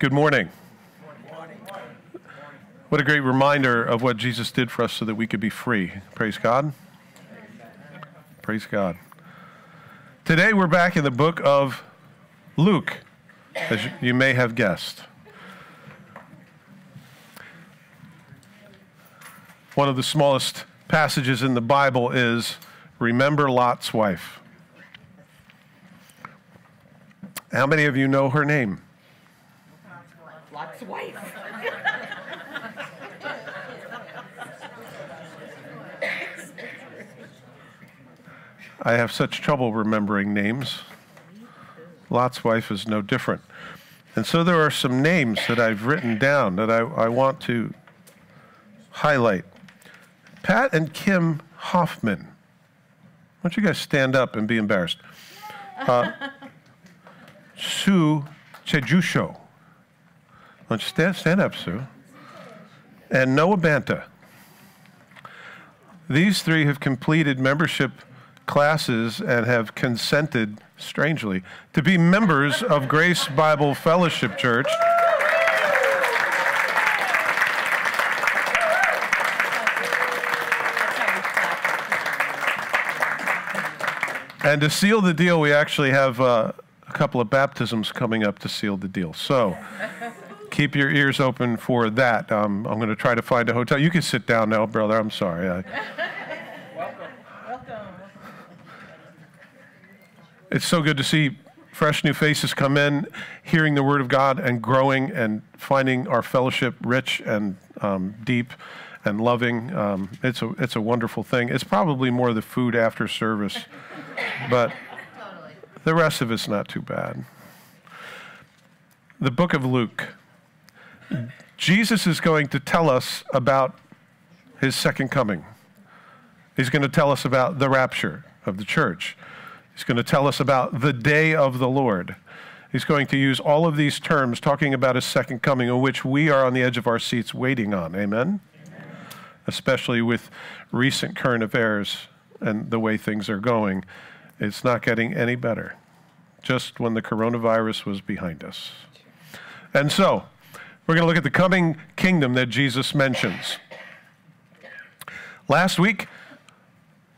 Good morning. What a great reminder of what Jesus did for us so that we could be free. Praise God. Praise God. Today we're back in the book of Luke, as you may have guessed. One of the smallest passages in the Bible is Remember Lot's wife. How many of you know her name? Lot's wife. I have such trouble remembering names. Lot's wife is no different. And so there are some names that I've written down that I, I want to highlight. Pat and Kim Hoffman. Why don't you guys stand up and be embarrassed? Uh, Sue Chejusho. Don't stand, stand up, Sue? And Noah Banta. These three have completed membership classes and have consented, strangely, to be members of Grace Bible Fellowship Church. And to seal the deal, we actually have uh, a couple of baptisms coming up to seal the deal. So keep your ears open for that. Um, I'm going to try to find a hotel. You can sit down now, brother. I'm sorry. I, It's so good to see fresh new faces come in, hearing the Word of God and growing and finding our fellowship rich and um, deep and loving. Um, it's, a, it's a wonderful thing. It's probably more the food after service, but the rest of it's not too bad. The book of Luke. Jesus is going to tell us about his second coming. He's going to tell us about the rapture of the church. He's going to tell us about the day of the Lord. He's going to use all of these terms talking about his second coming, of which we are on the edge of our seats waiting on. Amen? Amen? Especially with recent current affairs and the way things are going. It's not getting any better, just when the coronavirus was behind us. And so, we're going to look at the coming kingdom that Jesus mentions. Last week,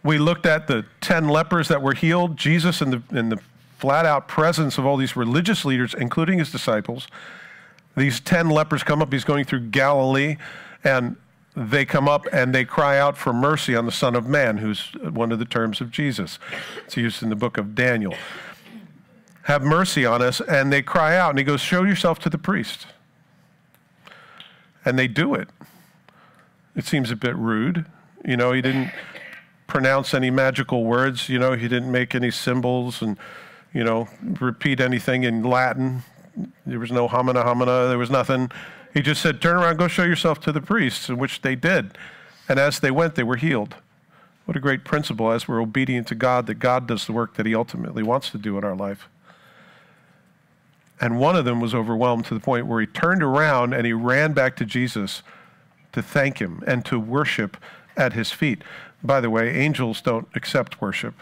we looked at the 10 lepers that were healed, Jesus in the, in the flat out presence of all these religious leaders, including his disciples. These 10 lepers come up, he's going through Galilee, and they come up and they cry out for mercy on the Son of Man, who's one of the terms of Jesus. It's used in the book of Daniel. Have mercy on us. And they cry out, and he goes, Show yourself to the priest. And they do it. It seems a bit rude. You know, he didn't pronounce any magical words. You know, he didn't make any symbols and, you know, repeat anything in Latin. There was no homina homina. There was nothing. He just said, turn around, go show yourself to the priests, which they did. And as they went, they were healed. What a great principle as we're obedient to God that God does the work that he ultimately wants to do in our life. And one of them was overwhelmed to the point where he turned around and he ran back to Jesus to thank him and to worship at his feet. By the way, angels don't accept worship.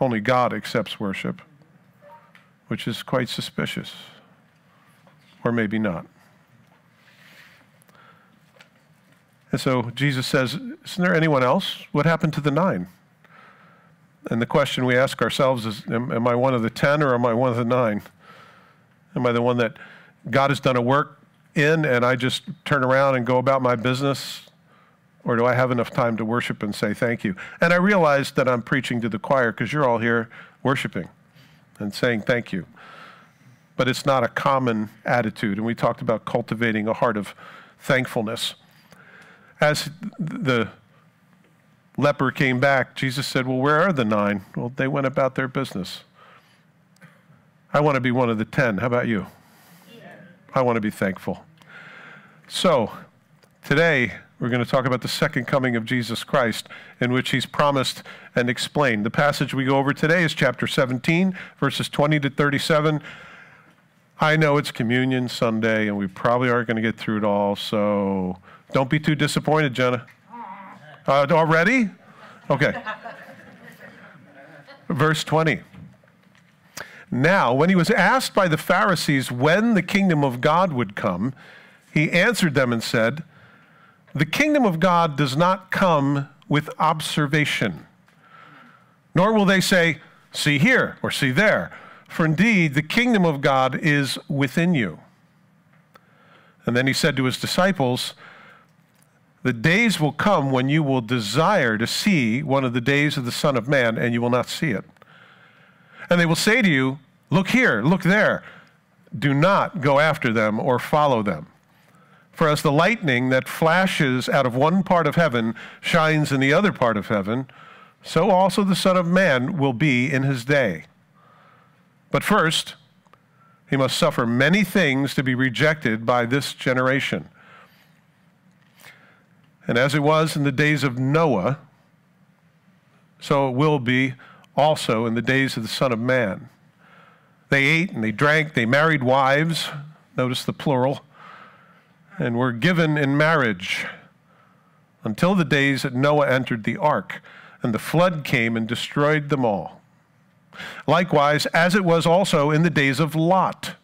Only God accepts worship, which is quite suspicious. Or maybe not. And so Jesus says, Isn't there anyone else? What happened to the nine? And the question we ask ourselves is Am, am I one of the ten or am I one of the nine? Am I the one that God has done a work in and I just turn around and go about my business or do I have enough time to worship and say thank you? And I realize that I'm preaching to the choir because you're all here worshiping and saying thank you. But it's not a common attitude. And we talked about cultivating a heart of thankfulness. As the leper came back, Jesus said, Well, where are the nine? Well, they went about their business. I want to be one of the ten. How about you? I want to be thankful. So, today, we're going to talk about the second coming of Jesus Christ, in which he's promised and explained. The passage we go over today is chapter 17, verses 20 to 37. I know it's Communion Sunday, and we probably aren't going to get through it all, so don't be too disappointed, Jenna. Uh, already? Okay. Verse 20. Now, when he was asked by the Pharisees when the kingdom of God would come, he answered them and said, The kingdom of God does not come with observation, nor will they say, See here or see there, for indeed the kingdom of God is within you. And then he said to his disciples, The days will come when you will desire to see one of the days of the Son of Man, and you will not see it. And they will say to you, Look here, look there. Do not go after them or follow them. For as the lightning that flashes out of one part of heaven shines in the other part of heaven, so also the Son of Man will be in his day. But first, he must suffer many things to be rejected by this generation. And as it was in the days of Noah, so it will be also in the days of the Son of Man. They ate and they drank, they married wives, notice the plural, and were given in marriage until the days that Noah entered the ark, and the flood came and destroyed them all. Likewise, as it was also in the days of Lot.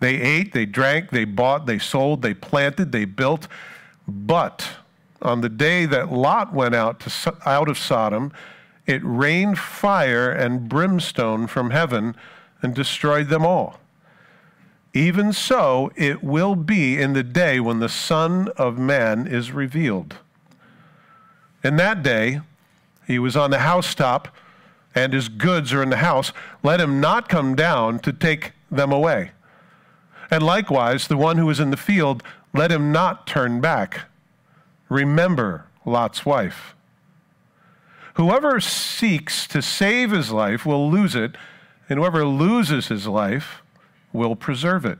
They ate, they drank, they bought, they sold, they planted, they built. But on the day that Lot went out, to, out of Sodom, it rained fire and brimstone from heaven and destroyed them all. Even so, it will be in the day when the Son of Man is revealed. In that day, he was on the housetop and his goods are in the house, let him not come down to take them away. And likewise, the one who is in the field, let him not turn back. Remember Lot's wife. Whoever seeks to save his life will lose it, and whoever loses his life will preserve it.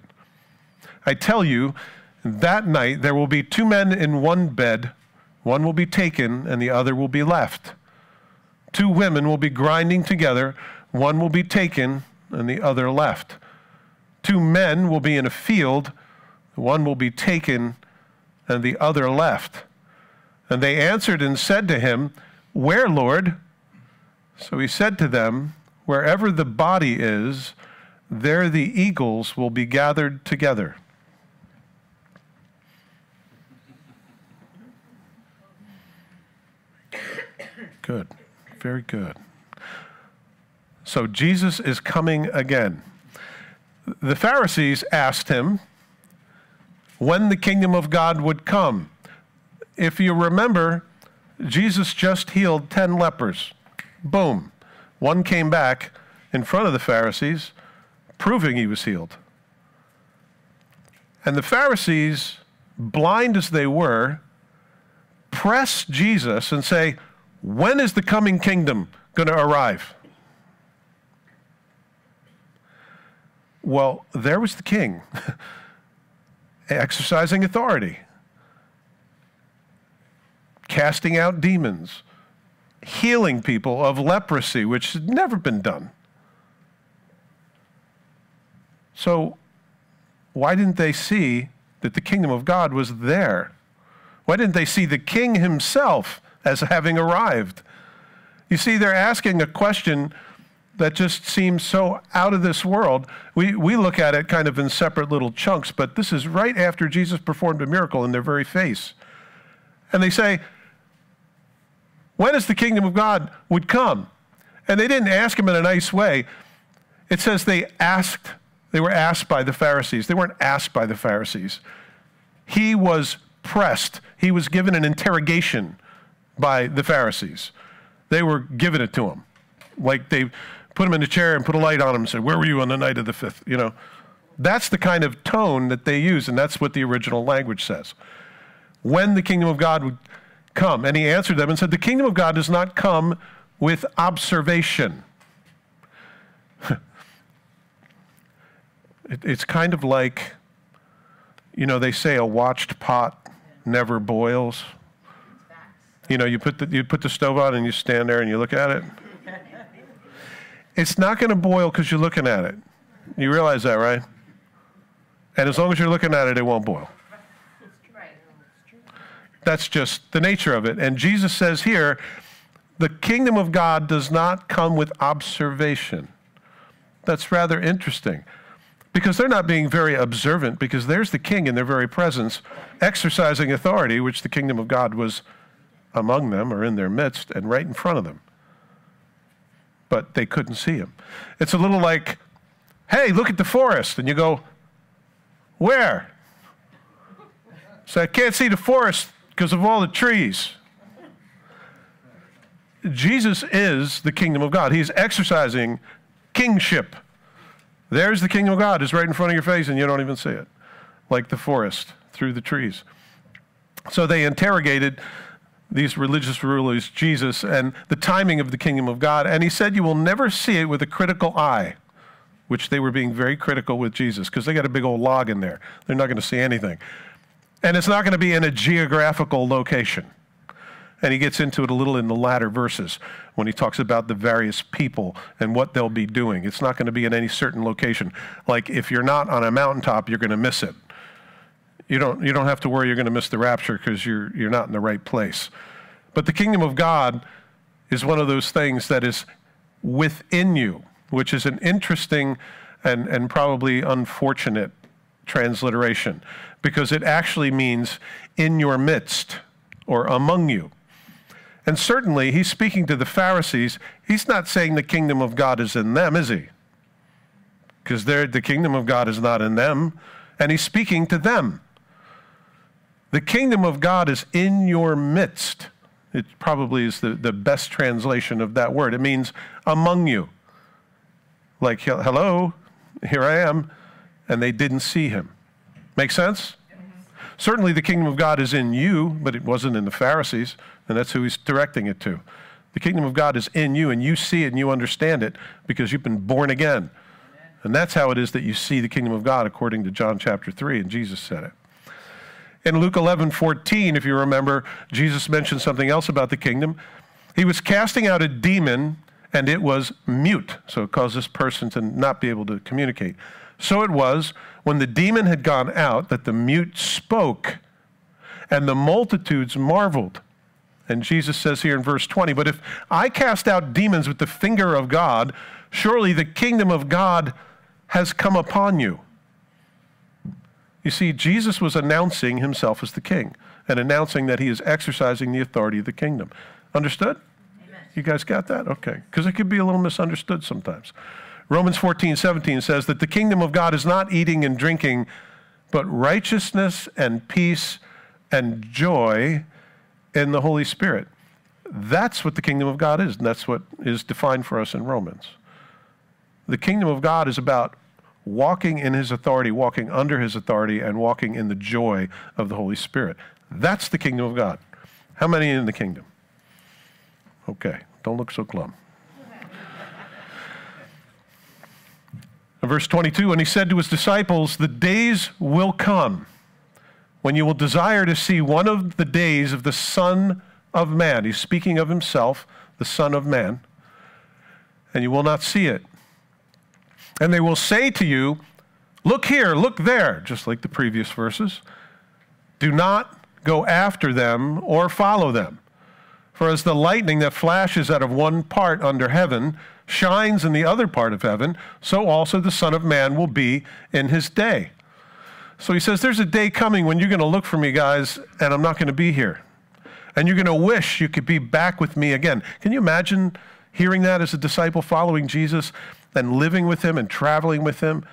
I tell you, that night there will be two men in one bed, one will be taken, and the other will be left. Two women will be grinding together, one will be taken and the other left. Two men will be in a field, one will be taken and the other left. And they answered and said to him, Where, Lord? So he said to them, Wherever the body is, there the eagles will be gathered together. Good. Very good. So Jesus is coming again. The Pharisees asked him when the kingdom of God would come. If you remember, Jesus just healed 10 lepers. Boom. One came back in front of the Pharisees, proving he was healed. And the Pharisees, blind as they were, press Jesus and say, when is the coming kingdom going to arrive? Well, there was the king exercising authority, casting out demons, healing people of leprosy, which had never been done. So, why didn't they see that the kingdom of God was there? Why didn't they see the king himself as having arrived. You see, they're asking a question that just seems so out of this world. We, we look at it kind of in separate little chunks, but this is right after Jesus performed a miracle in their very face. And they say, When is the kingdom of God would come? And they didn't ask him in a nice way. It says they asked, they were asked by the Pharisees. They weren't asked by the Pharisees. He was pressed, he was given an interrogation by the Pharisees. They were giving it to him. Like they put him in a chair and put a light on him and said, Where were you on the night of the fifth? You know, that's the kind of tone that they use, and that's what the original language says. When the kingdom of God would come. And he answered them and said, The kingdom of God does not come with observation. it, it's kind of like, you know, they say a watched pot never boils. You know, you put the, you put the stove on and you stand there and you look at it. It's not going to boil because you're looking at it. You realize that, right? And as long as you're looking at it, it won't boil. That's just the nature of it. And Jesus says here, the kingdom of God does not come with observation. That's rather interesting because they're not being very observant because there's the king in their very presence exercising authority, which the kingdom of God was among them or in their midst and right in front of them. But they couldn't see him. It's a little like, hey, look at the forest. And you go, where? So I can't see the forest because of all the trees. Jesus is the kingdom of God. He's exercising kingship. There's the kingdom of God. It's right in front of your face and you don't even see it, like the forest through the trees. So they interrogated these religious rulers, Jesus, and the timing of the kingdom of God. And he said, You will never see it with a critical eye, which they were being very critical with Jesus because they got a big old log in there. They're not going to see anything. And it's not going to be in a geographical location. And he gets into it a little in the latter verses when he talks about the various people and what they'll be doing. It's not going to be in any certain location. Like if you're not on a mountaintop, you're going to miss it. You don't, you don't have to worry you're going to miss the rapture because you're, you're not in the right place. But the kingdom of God is one of those things that is within you, which is an interesting and, and probably unfortunate transliteration because it actually means in your midst or among you. And certainly, he's speaking to the Pharisees. He's not saying the kingdom of God is in them, is he? Because the kingdom of God is not in them. And he's speaking to them. The kingdom of God is in your midst. It probably is the, the best translation of that word. It means among you. Like, hello, here I am. And they didn't see him. Make sense? Certainly, the kingdom of God is in you, but it wasn't in the Pharisees, and that's who he's directing it to. The kingdom of God is in you, and you see it and you understand it because you've been born again. And that's how it is that you see the kingdom of God, according to John chapter 3, and Jesus said it. In Luke 11 14, if you remember, Jesus mentioned something else about the kingdom. He was casting out a demon, and it was mute. So it caused this person to not be able to communicate. So it was when the demon had gone out that the mute spoke, and the multitudes marveled. And Jesus says here in verse 20, But if I cast out demons with the finger of God, surely the kingdom of God has come upon you. You see, Jesus was announcing himself as the king and announcing that he is exercising the authority of the kingdom. Understood? Amen. You guys got that? Okay. Because it could be a little misunderstood sometimes. Romans 14, 17 says that the kingdom of God is not eating and drinking, but righteousness and peace and joy in the Holy Spirit. That's what the kingdom of God is, and that's what is defined for us in Romans. The kingdom of God is about walking in his authority, walking under his authority, and walking in the joy of the Holy Spirit. That's the kingdom of God. How many in the kingdom? Okay, don't look so glum. Verse 22, and he said to his disciples, The days will come when you will desire to see one of the days of the Son of Man. He's speaking of himself, the Son of Man, and you will not see it. And they will say to you, Look here, look there, just like the previous verses. Do not go after them or follow them. For as the lightning that flashes out of one part under heaven shines in the other part of heaven, so also the Son of Man will be in his day. So he says, There's a day coming when you're going to look for me, guys, and I'm not going to be here. And you're going to wish you could be back with me again. Can you imagine hearing that as a disciple following Jesus and living with him and traveling with him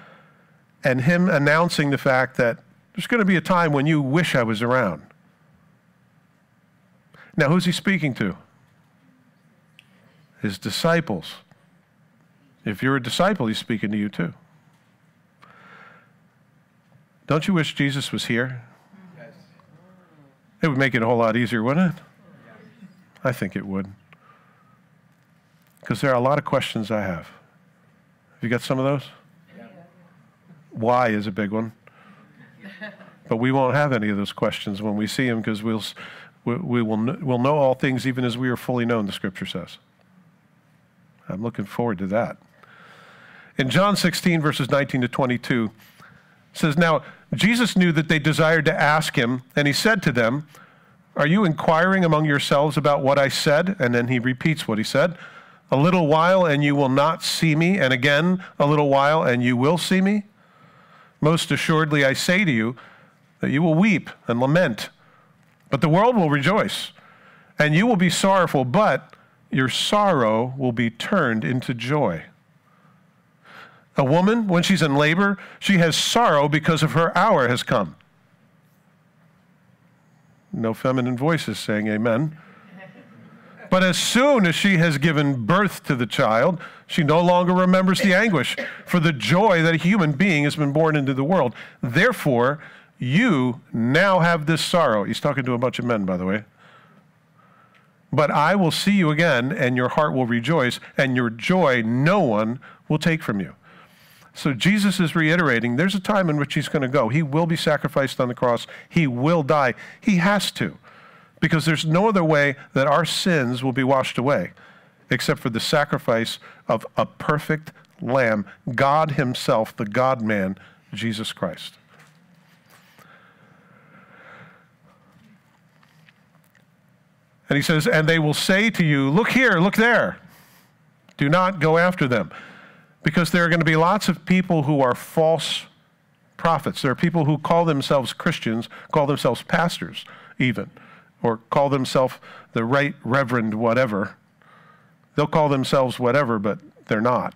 and him announcing the fact that there's going to be a time when you wish I was around? Now, who's he speaking to? His disciples. If you're a disciple, he's speaking to you too. Don't you wish Jesus was here? Yes. It would make it a whole lot easier, wouldn't it? I think it would. Because there are a lot of questions I have. Have you got some of those? Yeah. Why is a big one. but we won't have any of those questions when we see him because we'll, we, we will, we'll know all things even as we are fully known, the scripture says. I'm looking forward to that. In John 16, verses 19 to 22, says, Now Jesus knew that they desired to ask him, and he said to them, Are you inquiring among yourselves about what I said? And then he repeats what he said. A little while and you will not see me, and again a little while and you will see me? Most assuredly, I say to you that you will weep and lament, but the world will rejoice, and you will be sorrowful, but your sorrow will be turned into joy. A woman, when she's in labor, she has sorrow because of her hour has come. No feminine voices saying amen. But as soon as she has given birth to the child, she no longer remembers the anguish for the joy that a human being has been born into the world. Therefore, you now have this sorrow. He's talking to a bunch of men, by the way. But I will see you again, and your heart will rejoice, and your joy no one will take from you. So Jesus is reiterating there's a time in which he's going to go. He will be sacrificed on the cross, he will die. He has to because there's no other way that our sins will be washed away except for the sacrifice of a perfect lamb, God Himself, the God man, Jesus Christ. And he says, And they will say to you, Look here, look there. Do not go after them. Because there are going to be lots of people who are false prophets. There are people who call themselves Christians, call themselves pastors, even or call themselves the right reverend whatever. They'll call themselves whatever, but they're not.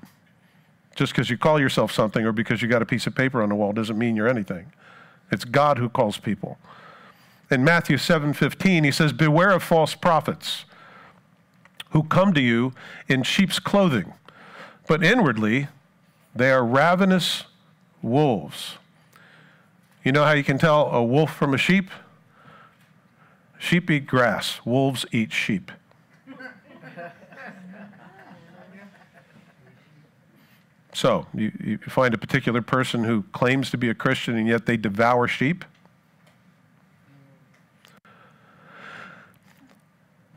Just because you call yourself something or because you got a piece of paper on the wall doesn't mean you're anything. It's God who calls people. In Matthew 7:15, he says, "Beware of false prophets who come to you in sheep's clothing, but inwardly they are ravenous wolves." You know how you can tell a wolf from a sheep? Sheep eat grass, wolves eat sheep. So, you, you find a particular person who claims to be a Christian and yet they devour sheep?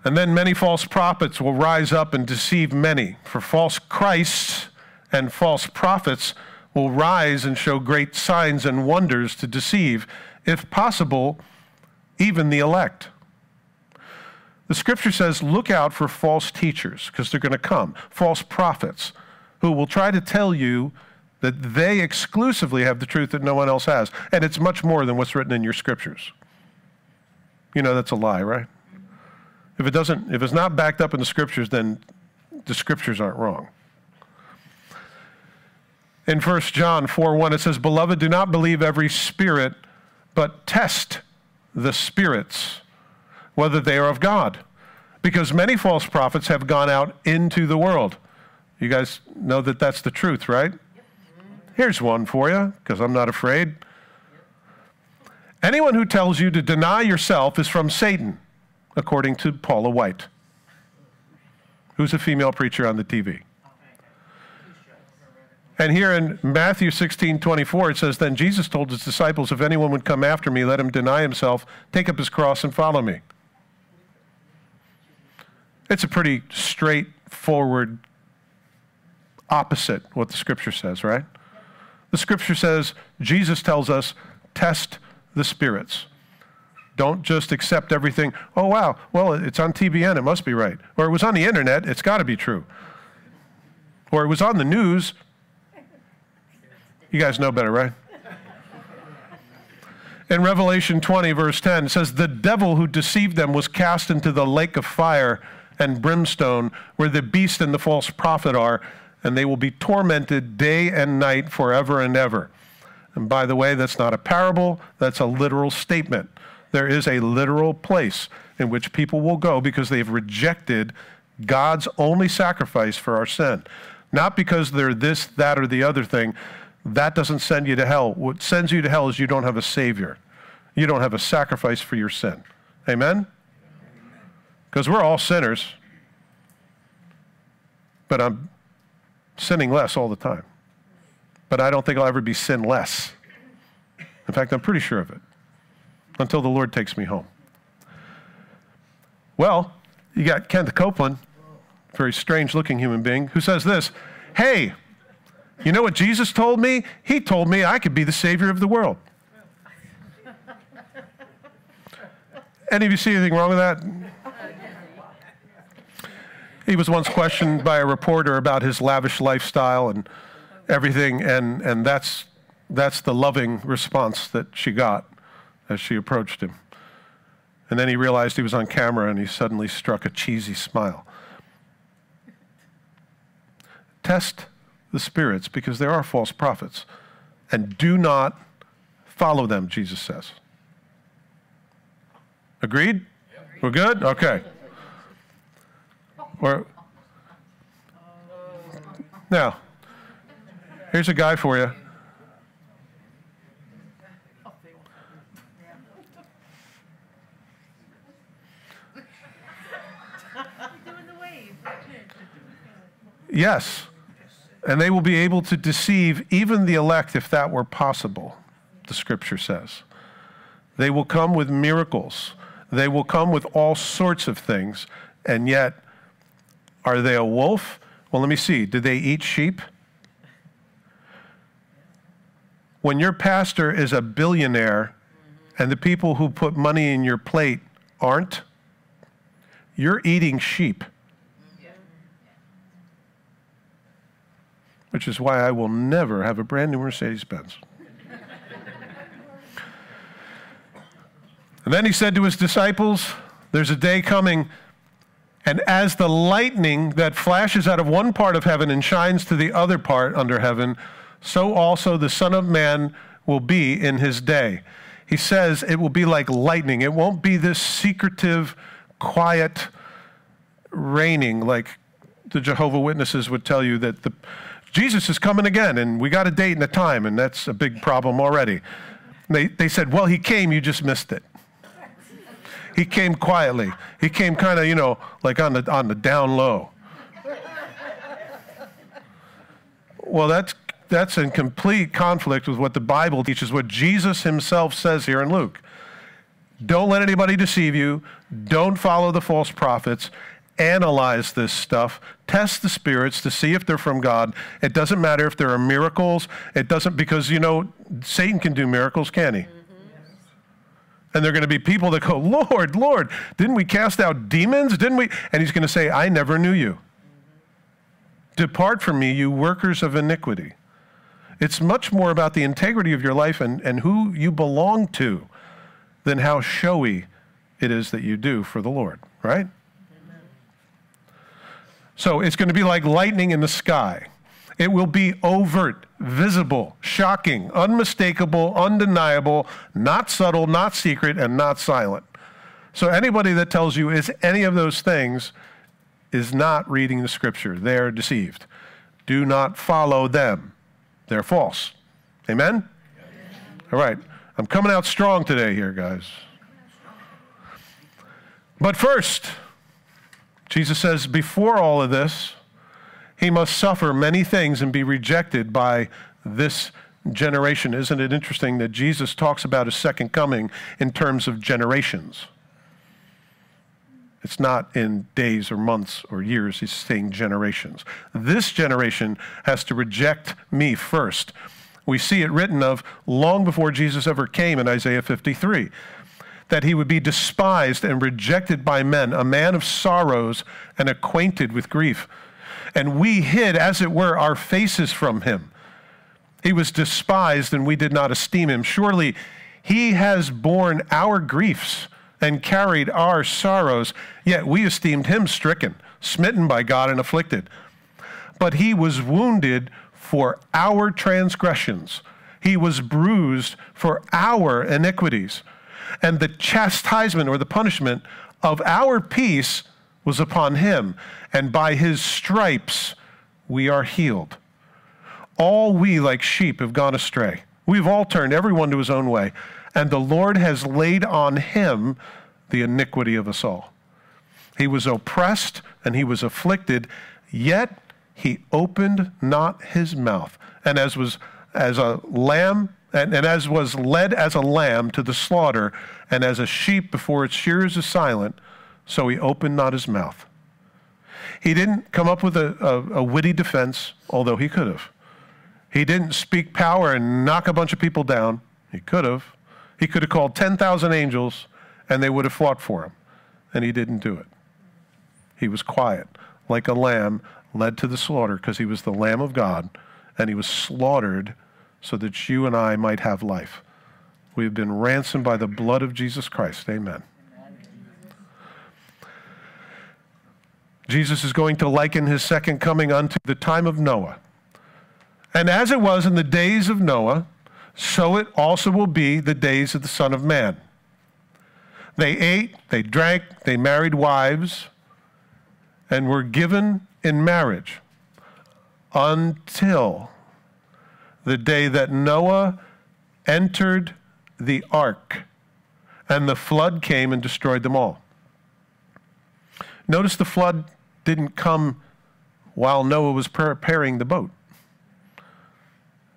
And then many false prophets will rise up and deceive many. For false Christs and false prophets will rise and show great signs and wonders to deceive, if possible, even the elect. The scripture says, look out for false teachers because they're going to come, false prophets who will try to tell you that they exclusively have the truth that no one else has. And it's much more than what's written in your scriptures. You know that's a lie, right? If it doesn't, if it's not backed up in the scriptures, then the scriptures aren't wrong. In 1 John 4 1, it says, Beloved, do not believe every spirit, but test the spirits, whether they are of God. Because many false prophets have gone out into the world. You guys know that that's the truth, right? Here's one for you, because I'm not afraid. Anyone who tells you to deny yourself is from Satan, according to Paula White, who's a female preacher on the TV. And here in Matthew 16, 24, it says, Then Jesus told his disciples, If anyone would come after me, let him deny himself, take up his cross, and follow me. It's a pretty straightforward opposite what the scripture says, right? The scripture says, Jesus tells us, test the spirits. Don't just accept everything. Oh, wow. Well, it's on TBN. It must be right. Or it was on the internet. It's got to be true. Or it was on the news. You guys know better, right? In Revelation 20, verse 10, it says, The devil who deceived them was cast into the lake of fire and brimstone, where the beast and the false prophet are, and they will be tormented day and night forever and ever. And by the way, that's not a parable, that's a literal statement. There is a literal place in which people will go because they've rejected God's only sacrifice for our sin. Not because they're this, that, or the other thing, that doesn't send you to hell. What sends you to hell is you don't have a Savior. You don't have a sacrifice for your sin. Amen? Because we're all sinners. But I'm sinning less all the time. But I don't think I'll ever be sinless. In fact, I'm pretty sure of it until the Lord takes me home. Well, you got Kenneth Copeland, very strange looking human being, who says this Hey, you know what Jesus told me? He told me I could be the Savior of the world. Any of you see anything wrong with that? he was once questioned by a reporter about his lavish lifestyle and everything, and, and that's, that's the loving response that she got as she approached him. And then he realized he was on camera and he suddenly struck a cheesy smile. Test the spirits because there are false prophets. And do not follow them, Jesus says. Agreed? We're good? Okay. We're, now, here's a guy for you. Yes. And they will be able to deceive even the elect if that were possible, the scripture says. They will come with miracles. They will come with all sorts of things. And yet, are they a wolf? Well, let me see. Did they eat sheep? When your pastor is a billionaire and the people who put money in your plate aren't, you're eating sheep. Which is why I will never have a brand new Mercedes Benz. and then he said to his disciples, There's a day coming, and as the lightning that flashes out of one part of heaven and shines to the other part under heaven, so also the Son of Man will be in his day. He says it will be like lightning. It won't be this secretive, quiet reigning like the Jehovah Witnesses would tell you that the Jesus is coming again, and we got a date and a time, and that's a big problem already. They, they said, Well, he came, you just missed it. He came quietly. He came kind of, you know, like on the, on the down low. Well, that's, that's in complete conflict with what the Bible teaches, what Jesus himself says here in Luke. Don't let anybody deceive you. Don't follow the false prophets analyze this stuff, test the spirits to see if they're from God. It doesn't matter if there are miracles. It doesn't, because, you know, Satan can do miracles, can he? Mm-hmm. And there are going to be people that go, Lord, Lord, didn't we cast out demons? Didn't we? And he's going to say, I never knew you. Mm-hmm. Depart from me, you workers of iniquity. It's much more about the integrity of your life and, and who you belong to than how showy it is that you do for the Lord, right? So it's going to be like lightning in the sky. It will be overt, visible, shocking, unmistakable, undeniable, not subtle, not secret, and not silent. So anybody that tells you is any of those things is not reading the scripture. They're deceived. Do not follow them. They're false. Amen? All right. I'm coming out strong today here, guys. But first, Jesus says, before all of this, he must suffer many things and be rejected by this generation. Isn't it interesting that Jesus talks about his second coming in terms of generations? It's not in days or months or years, he's saying generations. This generation has to reject me first. We see it written of long before Jesus ever came in Isaiah 53 that he would be despised and rejected by men, a man of sorrows and acquainted with grief. And we hid, as it were, our faces from him. He was despised and we did not esteem him. Surely he has borne our griefs and carried our sorrows, yet we esteemed him stricken, smitten by God, and afflicted. But he was wounded for our transgressions, he was bruised for our iniquities and the chastisement or the punishment of our peace was upon him, and by his stripes we are healed. All we, like sheep, have gone astray. We've all turned everyone to his own way, and the Lord has laid on him the iniquity of us all. He was oppressed and he was afflicted, yet he opened not his mouth. And as was as a lamb and, and as was led as a lamb to the slaughter, and as a sheep before its shearers is silent, so he opened not his mouth. He didn't come up with a, a, a witty defense, although he could have. He didn't speak power and knock a bunch of people down. He could have. He could have called 10,000 angels and they would have fought for him. And he didn't do it. He was quiet, like a lamb led to the slaughter because he was the Lamb of God and he was slaughtered so that you and I might have life. We have been ransomed by the blood of Jesus Christ. Amen. Jesus is going to liken his second coming unto the time of Noah. And as it was in the days of Noah, so it also will be the days of the Son of Man. They ate, they drank, they married wives, and were given in marriage until the day that Noah entered the ark and the flood came and destroyed them all. Notice the flood didn't come while Noah was preparing the boat.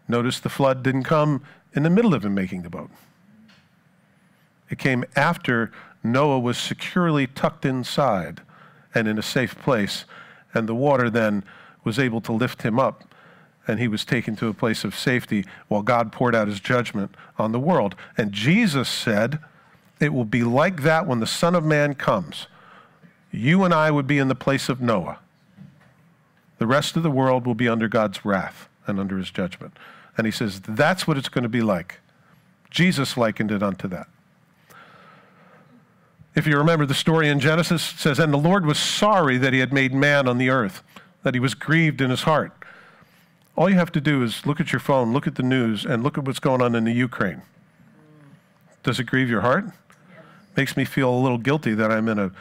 Notice the flood didn't come in the middle of him making the boat. It came after Noah was securely tucked inside and in a safe place, and the water then was able to lift him up, and he was taken to a place of safety while God poured out his judgment on the world. And Jesus said, It will be like that when the Son of Man comes. You and I would be in the place of Noah. The rest of the world will be under God's wrath and under his judgment. And he says, That's what it's going to be like. Jesus likened it unto that. If you remember the story in Genesis, it says, And the Lord was sorry that he had made man on the earth, that he was grieved in his heart. All you have to do is look at your phone, look at the news, and look at what's going on in the Ukraine. Does it grieve your heart? Makes me feel a little guilty that I'm in a,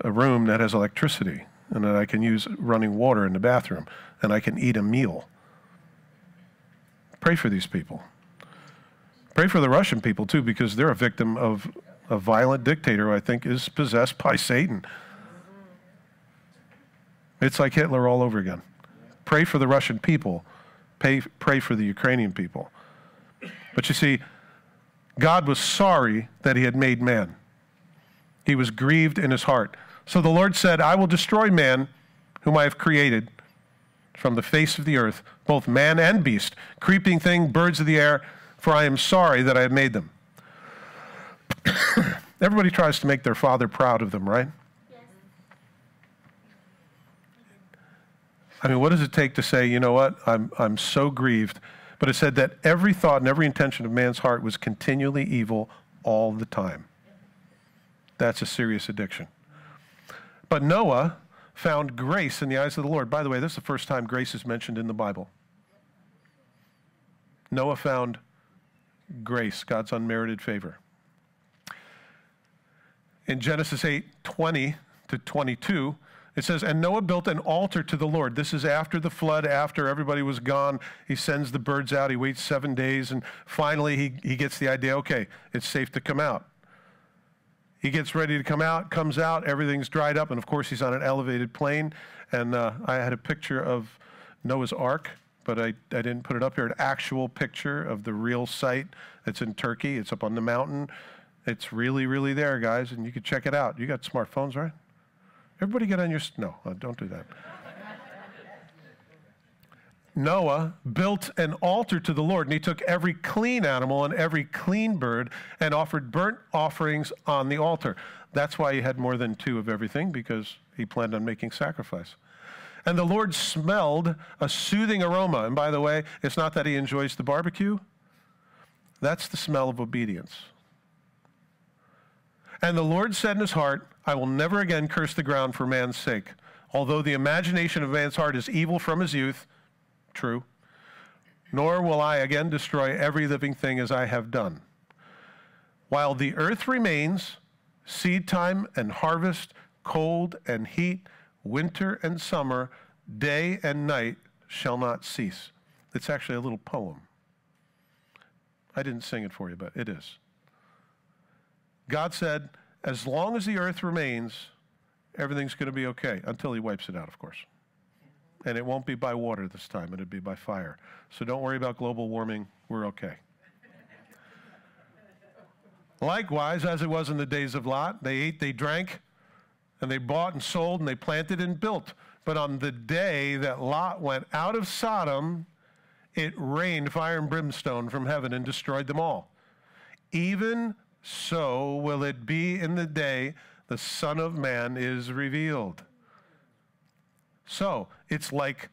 a room that has electricity and that I can use running water in the bathroom and I can eat a meal. Pray for these people. Pray for the Russian people too, because they're a victim of a violent dictator who I think is possessed by Satan. It's like Hitler all over again. Pray for the Russian people, pray, pray for the Ukrainian people. But you see, God was sorry that he had made man. He was grieved in his heart. So the Lord said, I will destroy man whom I have created from the face of the earth, both man and beast, creeping thing, birds of the air, for I am sorry that I have made them. Everybody tries to make their father proud of them, right? I mean, what does it take to say, you know what, I'm, I'm so grieved? But it said that every thought and every intention of man's heart was continually evil all the time. That's a serious addiction. But Noah found grace in the eyes of the Lord. By the way, this is the first time grace is mentioned in the Bible. Noah found grace, God's unmerited favor. In Genesis 8 20 to 22, it says, And Noah built an altar to the Lord. This is after the flood, after everybody was gone. He sends the birds out. He waits seven days. And finally, he, he gets the idea okay, it's safe to come out. He gets ready to come out, comes out, everything's dried up. And of course, he's on an elevated plane. And uh, I had a picture of Noah's Ark, but I, I didn't put it up here. An actual picture of the real site It's in Turkey. It's up on the mountain. It's really, really there, guys, and you can check it out. You got smartphones, right? Everybody get on your. No, uh, don't do that. Noah built an altar to the Lord, and he took every clean animal and every clean bird and offered burnt offerings on the altar. That's why he had more than two of everything, because he planned on making sacrifice. And the Lord smelled a soothing aroma. And by the way, it's not that he enjoys the barbecue, that's the smell of obedience. And the Lord said in his heart, I will never again curse the ground for man's sake. Although the imagination of man's heart is evil from his youth, true, nor will I again destroy every living thing as I have done. While the earth remains, seed time and harvest, cold and heat, winter and summer, day and night shall not cease. It's actually a little poem. I didn't sing it for you, but it is. God said, as long as the earth remains, everything's going to be okay until he wipes it out, of course. And it won't be by water this time, it'll be by fire. So don't worry about global warming. We're okay. Likewise, as it was in the days of Lot, they ate, they drank, and they bought and sold, and they planted and built. But on the day that Lot went out of Sodom, it rained fire and brimstone from heaven and destroyed them all. Even so will it be in the day the Son of Man is revealed. So it's like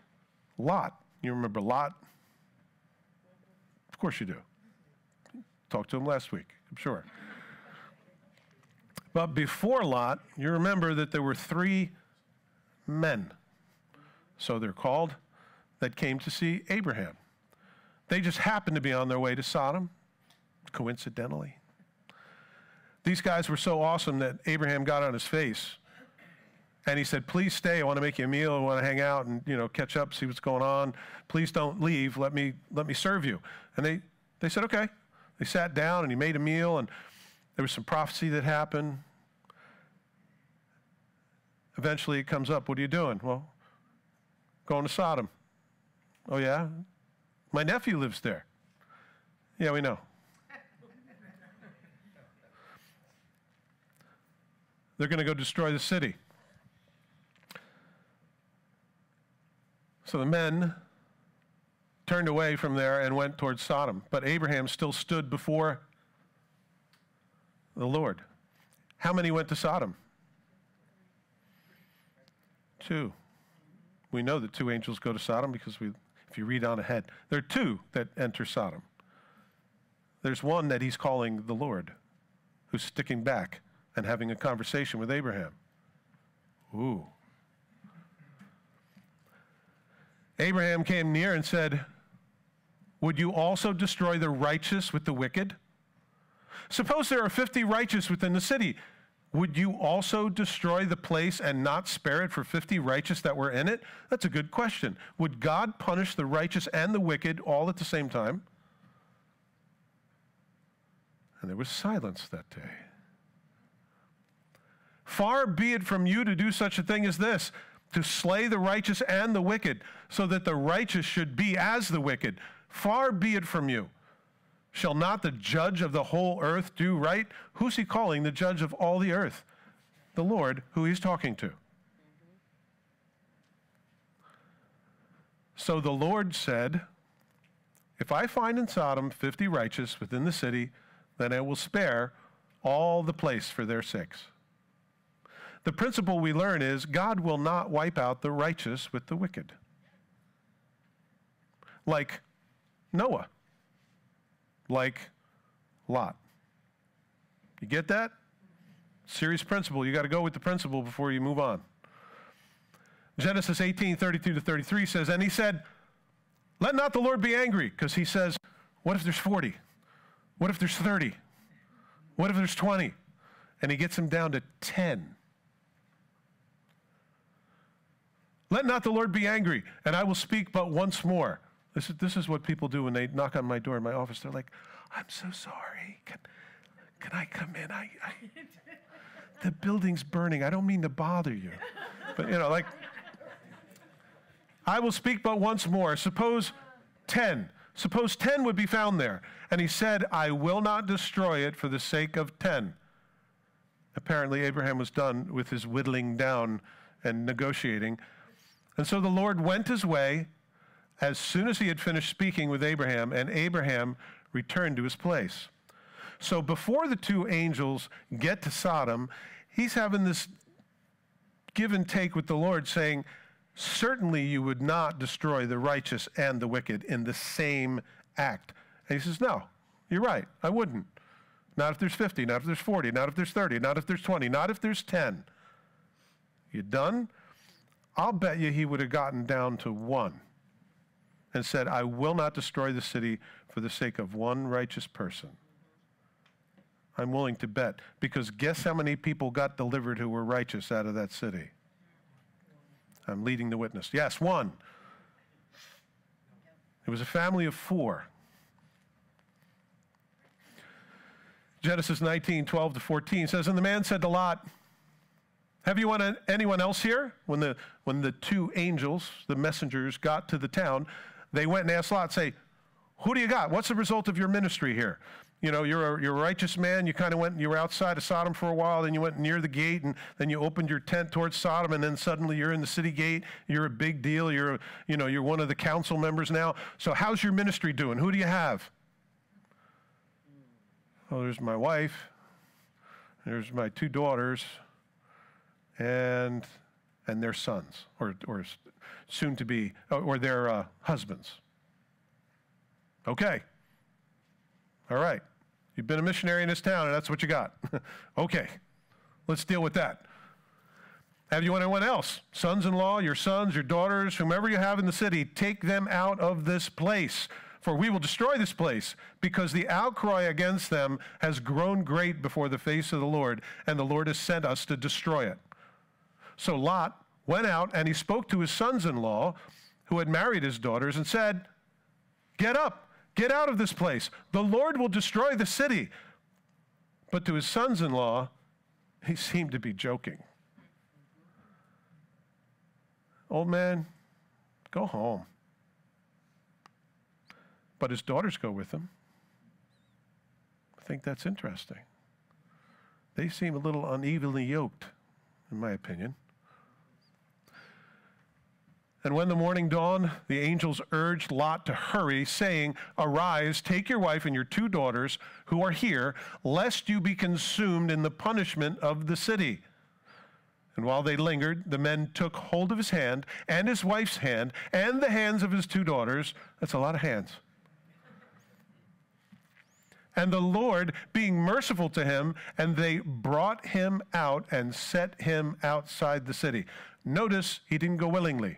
Lot. You remember Lot? Of course you do. Talked to him last week, I'm sure. But before Lot, you remember that there were three men. So they're called that came to see Abraham. They just happened to be on their way to Sodom, coincidentally. These guys were so awesome that Abraham got on his face and he said, Please stay. I want to make you a meal. I want to hang out and you know catch up, see what's going on. Please don't leave. Let me let me serve you. And they, they said, Okay. They sat down and he made a meal and there was some prophecy that happened. Eventually it comes up, What are you doing? Well, going to Sodom. Oh yeah? My nephew lives there. Yeah, we know. They're going to go destroy the city. So the men turned away from there and went towards Sodom. But Abraham still stood before the Lord. How many went to Sodom? Two. We know that two angels go to Sodom because we, if you read on ahead, there are two that enter Sodom. There's one that he's calling the Lord, who's sticking back and having a conversation with Abraham. Ooh. Abraham came near and said, Would you also destroy the righteous with the wicked? Suppose there are 50 righteous within the city. Would you also destroy the place and not spare it for 50 righteous that were in it? That's a good question. Would God punish the righteous and the wicked all at the same time? And there was silence that day. Far be it from you to do such a thing as this, to slay the righteous and the wicked, so that the righteous should be as the wicked. Far be it from you. Shall not the judge of the whole earth do right? Who's he calling the judge of all the earth? The Lord, who he's talking to. So the Lord said, If I find in Sodom 50 righteous within the city, then I will spare all the place for their sakes. The principle we learn is God will not wipe out the righteous with the wicked. Like Noah, like Lot. You get that? Serious principle. You got to go with the principle before you move on. Genesis 18, 32 to 33 says, And he said, Let not the Lord be angry, because he says, What if there's 40? What if there's 30? What if there's 20? And he gets him down to 10. Let not the Lord be angry, and I will speak but once more. This is, this is what people do when they knock on my door in my office. They're like, I'm so sorry. Can, can I come in? I, I, the building's burning. I don't mean to bother you. But, you know, like, I will speak but once more. Suppose 10. Suppose 10 would be found there. And he said, I will not destroy it for the sake of 10. Apparently, Abraham was done with his whittling down and negotiating. And so the Lord went his way as soon as he had finished speaking with Abraham, and Abraham returned to his place. So before the two angels get to Sodom, he's having this give and take with the Lord, saying, Certainly you would not destroy the righteous and the wicked in the same act. And he says, No, you're right, I wouldn't. Not if there's 50, not if there's 40, not if there's 30, not if there's 20, not if there's 10. You done? I'll bet you he would have gotten down to one and said, I will not destroy the city for the sake of one righteous person. I'm willing to bet. Because guess how many people got delivered who were righteous out of that city? I'm leading the witness. Yes, one. It was a family of four. Genesis 19, 12 to 14 says, And the man said to Lot, have you anyone else here? When the, when the two angels, the messengers, got to the town, they went and asked Lot, say, who do you got? What's the result of your ministry here? You know, you're a, you're a righteous man. You kind of went, you were outside of Sodom for a while, then you went near the gate, and then you opened your tent towards Sodom, and then suddenly you're in the city gate. You're a big deal. You're, you know, you're one of the council members now. So how's your ministry doing? Who do you have? Oh, there's my wife. There's my two daughters and and their sons, or, or soon to be, or their uh, husbands. Okay. All right. You've been a missionary in this town, and that's what you got. okay. Let's deal with that. Have you anyone else? Sons in law, your sons, your daughters, whomever you have in the city, take them out of this place. For we will destroy this place, because the outcry against them has grown great before the face of the Lord, and the Lord has sent us to destroy it. So Lot went out and he spoke to his sons in law, who had married his daughters, and said, Get up, get out of this place. The Lord will destroy the city. But to his sons in law, he seemed to be joking. Old man, go home. But his daughters go with him. I think that's interesting. They seem a little unevenly yoked, in my opinion. And when the morning dawned, the angels urged Lot to hurry, saying, Arise, take your wife and your two daughters who are here, lest you be consumed in the punishment of the city. And while they lingered, the men took hold of his hand and his wife's hand and the hands of his two daughters. That's a lot of hands. And the Lord, being merciful to him, and they brought him out and set him outside the city. Notice he didn't go willingly.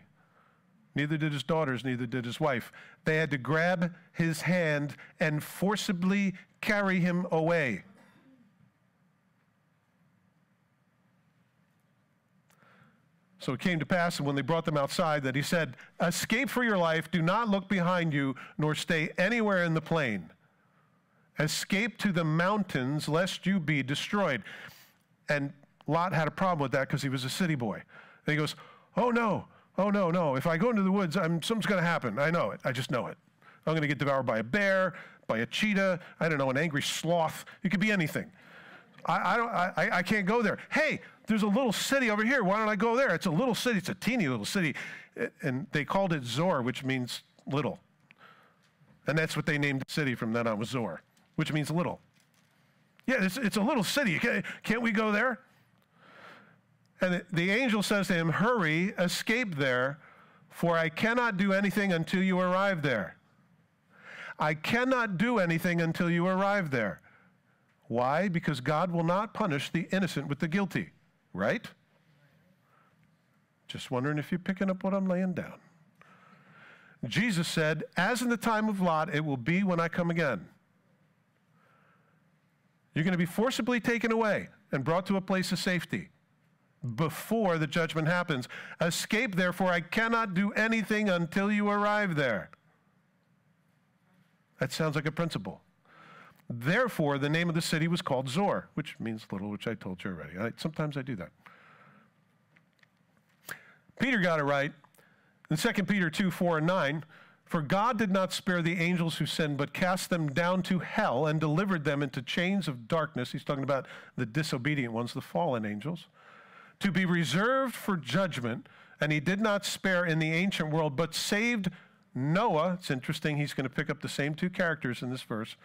Neither did his daughters, neither did his wife. They had to grab his hand and forcibly carry him away. So it came to pass, and when they brought them outside, that he said, Escape for your life, do not look behind you, nor stay anywhere in the plain. Escape to the mountains, lest you be destroyed. And Lot had a problem with that because he was a city boy. And he goes, Oh no, oh no, no. If I go into the woods, I'm, something's going to happen. I know it. I just know it. I'm going to get devoured by a bear, by a cheetah, I don't know, an angry sloth. It could be anything. I, I, don't, I, I can't go there. Hey, there's a little city over here. Why don't I go there? It's a little city. It's a teeny little city. And they called it Zoar, which means little. And that's what they named the city from then on was Zoar, which means little. Yeah, it's, it's a little city. Can't, can't we go there? And the, angel says to him, Hurry, escape there, for I cannot do anything until you arrive there. I cannot do anything until you arrive there. Why? Because God will not punish the innocent with the guilty, right? Just wondering if you're picking up what I'm laying down. Jesus said, As in the time of Lot, it will be when I come again. You're going to be forcibly taken away and brought to a place of safety before the judgment happens. Escape, therefore, I cannot do anything until you arrive there. That sounds like a principle. Therefore, the name of the city was called Zoar, which means little, which I told you already. I, sometimes I do that. Peter got it right in 2 Peter 2 4 and 9. For God did not spare the angels who sinned, but cast them down to hell and delivered them into chains of darkness. He's talking about the disobedient ones, the fallen angels, to be reserved for judgment. And he did not spare in the ancient world, but saved Noah. It's interesting, he's going to pick up the same two characters in this verse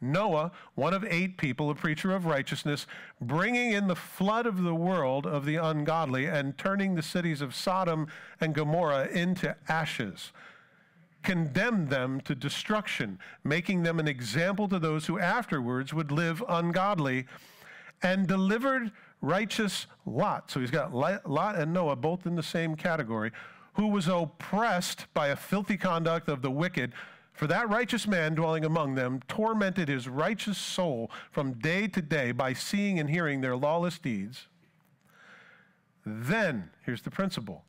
Noah, one of eight people, a preacher of righteousness, bringing in the flood of the world of the ungodly and turning the cities of Sodom and Gomorrah into ashes, condemned them to destruction, making them an example to those who afterwards would live ungodly, and delivered righteous Lot. So he's got Lot and Noah both in the same category, who was oppressed by a filthy conduct of the wicked for that righteous man dwelling among them tormented his righteous soul from day to day by seeing and hearing their lawless deeds. Then, here's the principle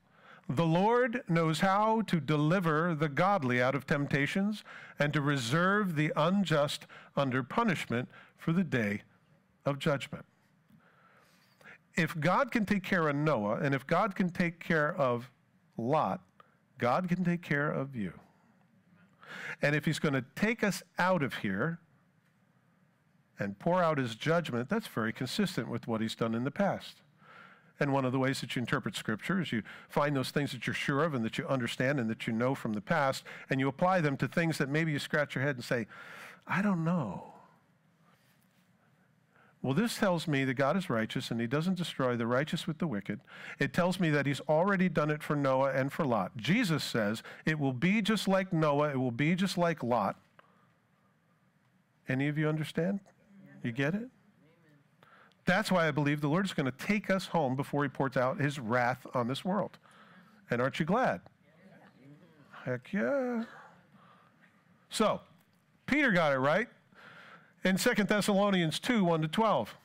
the Lord knows how to deliver the godly out of temptations and to reserve the unjust under punishment for the day of judgment. If God can take care of Noah and if God can take care of Lot, God can take care of you. And if he's going to take us out of here and pour out his judgment, that's very consistent with what he's done in the past. And one of the ways that you interpret Scripture is you find those things that you're sure of and that you understand and that you know from the past, and you apply them to things that maybe you scratch your head and say, I don't know. Well, this tells me that God is righteous and he doesn't destroy the righteous with the wicked. It tells me that he's already done it for Noah and for Lot. Jesus says it will be just like Noah, it will be just like Lot. Any of you understand? You get it? That's why I believe the Lord is going to take us home before he pours out his wrath on this world. And aren't you glad? Heck yeah. So, Peter got it right in 2 Thessalonians 2 1 to 12.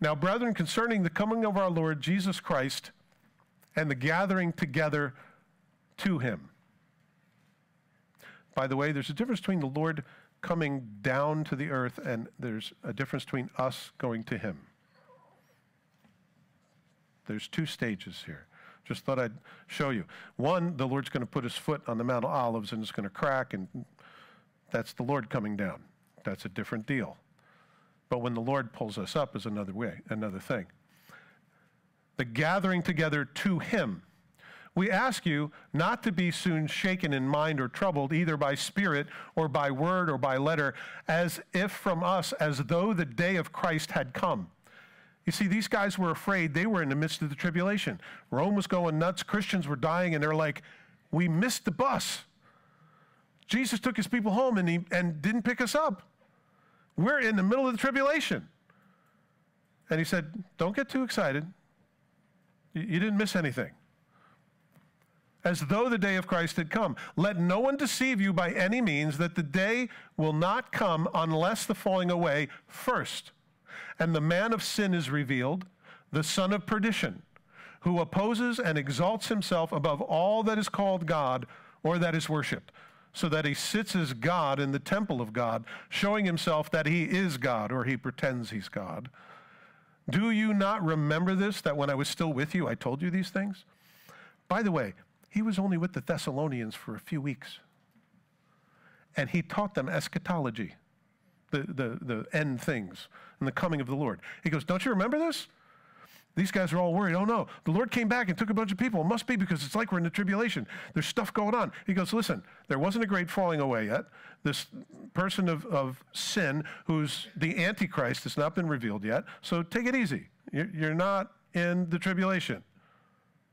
Now, brethren, concerning the coming of our Lord Jesus Christ and the gathering together to him. By the way, there's a difference between the Lord coming down to the earth and there's a difference between us going to him. There's two stages here. Just thought I'd show you. One, the Lord's going to put his foot on the Mount of Olives and it's going to crack, and that's the Lord coming down. That's a different deal. But when the Lord pulls us up is another way, another thing. The gathering together to him. We ask you not to be soon shaken in mind or troubled, either by spirit or by word or by letter, as if from us, as though the day of Christ had come. You see, these guys were afraid. They were in the midst of the tribulation. Rome was going nuts. Christians were dying, and they're like, we missed the bus. Jesus took his people home and, he, and didn't pick us up. We're in the middle of the tribulation. And he said, Don't get too excited. You didn't miss anything. As though the day of Christ had come. Let no one deceive you by any means that the day will not come unless the falling away first. And the man of sin is revealed, the son of perdition, who opposes and exalts himself above all that is called God or that is worshiped so that he sits as God in the temple of God, showing himself that he is God or he pretends he's God. Do you not remember this, that when I was still with you, I told you these things? By the way, he was only with the Thessalonians for a few weeks. And he taught them eschatology, the, the, the end things, and the coming of the Lord. He goes, Don't you remember this? These guys are all worried. Oh no, the Lord came back and took a bunch of people. It must be because it's like we're in the tribulation. There's stuff going on. He goes, Listen, there wasn't a great falling away yet. This person of, of sin, who's the Antichrist, has not been revealed yet. So take it easy. You're, not in the tribulation.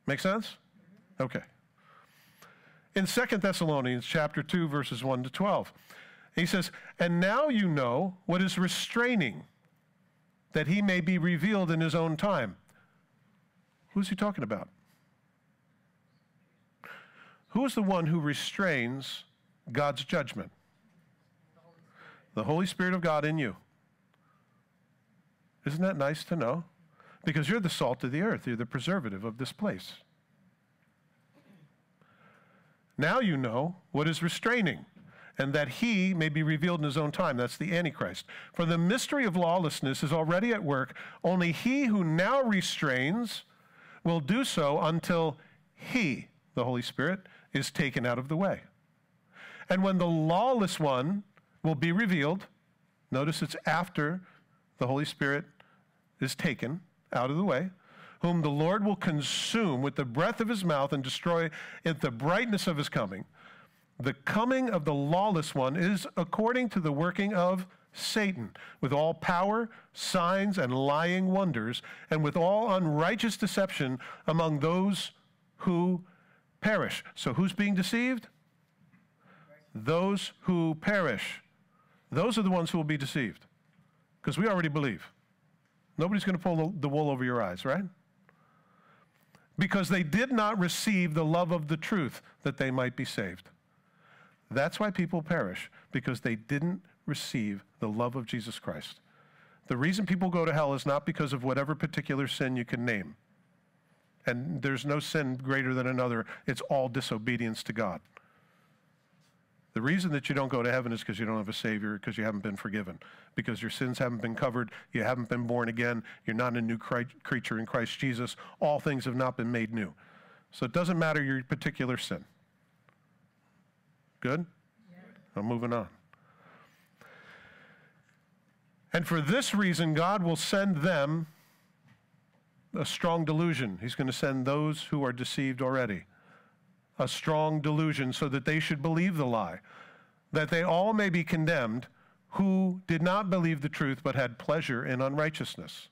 Make sense? Okay. In 2 Thessalonians chapter 2, verses 1 to 12, he says, And now you know what is restraining, that he may be revealed in his own time. Who's he talking about? Who is the one who restrains God's judgment? The Holy Spirit of God in you. Isn't that nice to know? Because you're the salt of the earth, you're the preservative of this place. Now you know what is restraining, and that he may be revealed in his own time. That's the Antichrist. For the mystery of lawlessness is already at work. Only he who now restrains will do so until he, the Holy Spirit, is taken out of the way. And when the lawless one will be revealed, notice it's after the Holy Spirit is taken out of the way, whom the Lord will consume with the breath of his mouth and destroy at the brightness of his coming. The coming of the lawless one is according to the working of Satan, with all power, signs, and lying wonders, and with all unrighteous deception among those who perish. So, who's being deceived? Those who perish. Those are the ones who will be deceived. Because we already believe. Nobody's going to pull the wool over your eyes, right? Because they did not receive the love of the truth that they might be saved. That's why people perish, because they didn't receive the love of Jesus Christ. The reason people go to hell is not because of whatever particular sin you can name. And there's no sin greater than another, it's all disobedience to God. The reason that you don't go to heaven is because you don't have a Savior, because you haven't been forgiven, because your sins haven't been covered, you haven't been born again, you're not a new creature in Christ Jesus, all things have not been made new. So it doesn't matter your particular sin. Good? Yeah. I'm moving on. And for this reason, God will send them a strong delusion. He's going to send those who are deceived already a strong delusion so that they should believe the lie, that they all may be condemned who did not believe the truth but had pleasure in unrighteousness.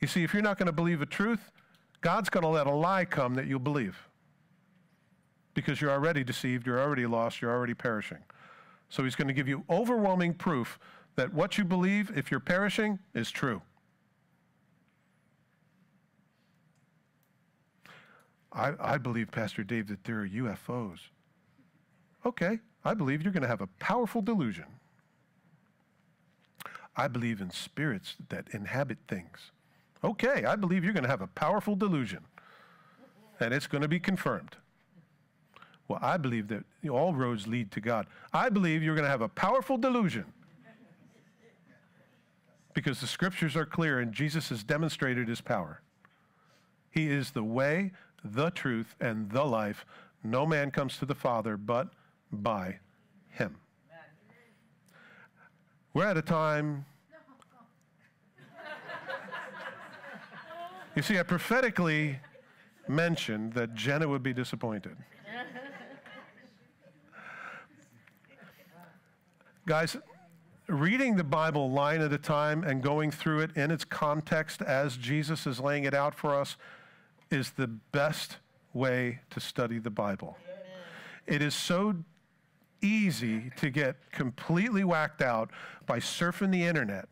You see, if you're not going to believe the truth, God's going to let a lie come that you'll believe. Because you're already deceived, you're already lost, you're already perishing. So he's going to give you overwhelming proof that what you believe, if you're perishing, is true. I, I believe, Pastor Dave, that there are UFOs. Okay, I believe you're going to have a powerful delusion. I believe in spirits that inhabit things. Okay, I believe you're going to have a powerful delusion, and it's going to be confirmed. Well, I believe that all roads lead to God. I believe you're going to have a powerful delusion because the scriptures are clear and Jesus has demonstrated his power. He is the way, the truth, and the life. No man comes to the Father but by him. We're at a time. You see, I prophetically mentioned that Jenna would be disappointed. Guys, reading the Bible line at a time and going through it in its context as Jesus is laying it out for us is the best way to study the Bible. It is so easy to get completely whacked out by surfing the internet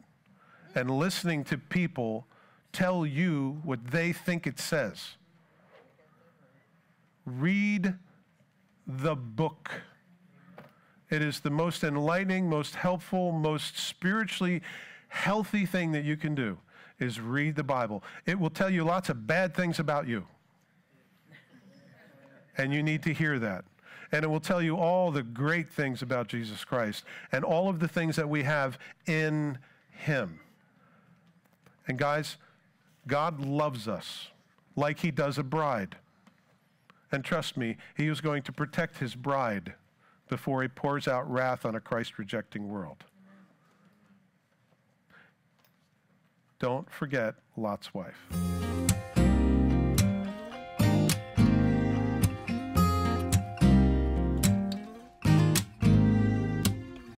and listening to people tell you what they think it says. Read the book. It is the most enlightening, most helpful, most spiritually healthy thing that you can do is read the Bible. It will tell you lots of bad things about you. And you need to hear that. And it will tell you all the great things about Jesus Christ and all of the things that we have in Him. And guys, God loves us like He does a bride. And trust me, He is going to protect His bride before He pours out wrath on a Christ rejecting world. Don't forget Lot's wife.